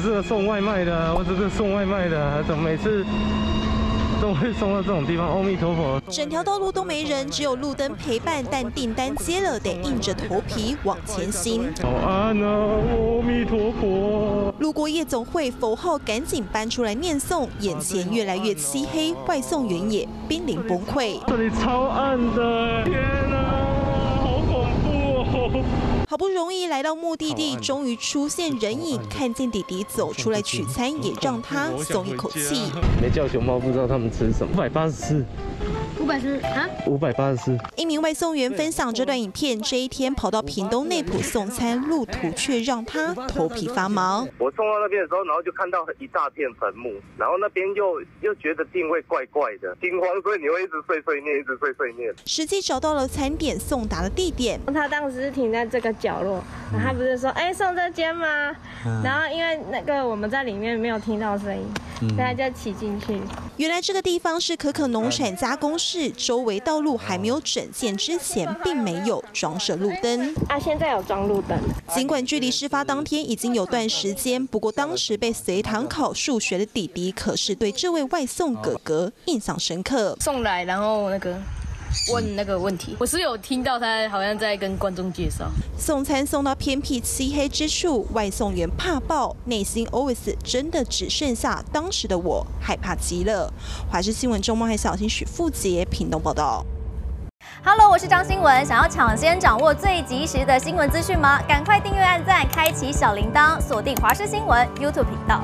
个送外卖的，我只是送外卖的，怎么每次都会送到这种地方？阿弥陀佛！整条道路都没人，只有路灯陪伴，但订单接了，得硬着头皮往前行。好安啊，阿弥陀佛！路过夜总会，佛号赶紧搬出来念诵，眼前越来越漆黑，外送员也濒临崩溃。这里超暗的，天哪！好不容易来到目的地，终于出现人影，看见弟弟走出来取餐，也让他松一口气。没叫熊猫，不知道他们吃什么。一百八十四。五百四啊！五百八十四。一名外送员分享这段影片，这一天跑到屏东内埔送餐，路途却让他头皮发毛。我送到那边的时候，然后就看到一大片坟墓，然后那边又又觉得定位怪怪的，惊慌，所以你会一直碎碎念，一直碎碎念。实际找到了餐点送达的地点，他当时是停在这个角落，然后他不是说哎送这间吗？然后因为那个我们在里面没有听到声音，大家就骑进去。原来这个地方是可可农产加工室，周围道路还没有整建之前，并没有装设路灯。啊，现在有装路灯。尽管距离事发当天已经有段时间，不过当时被随堂考数学的弟弟，可是对这位外送哥哥印象深刻。送来，然后那个。问那个问题，我是有听到他好像在跟观众介绍送餐送到偏僻漆黑之处，外送员怕爆，内心 always 真的只剩下当时的我害怕极了。华视新闻周末还小心许富杰屏东报道。Hello，我是张新闻，想要抢先掌握最及时的新闻资讯吗？赶快订阅、按赞、开启小铃铛，锁定华视新闻 YouTube 频道。